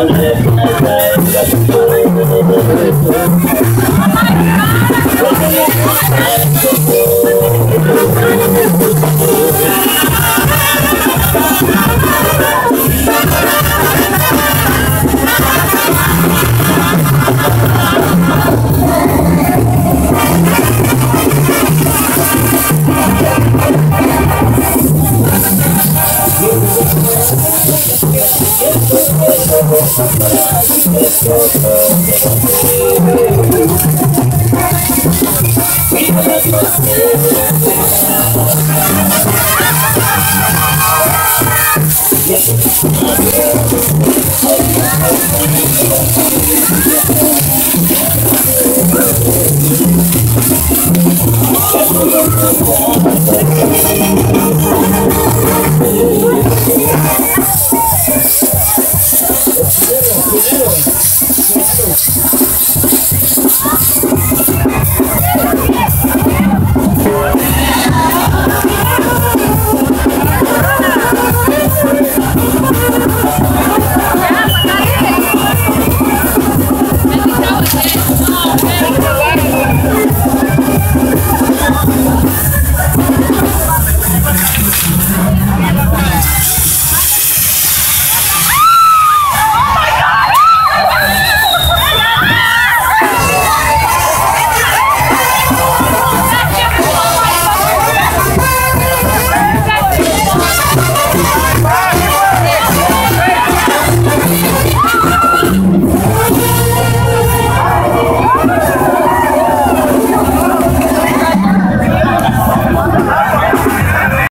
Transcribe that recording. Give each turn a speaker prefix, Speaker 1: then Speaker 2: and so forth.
Speaker 1: I'm Yeah.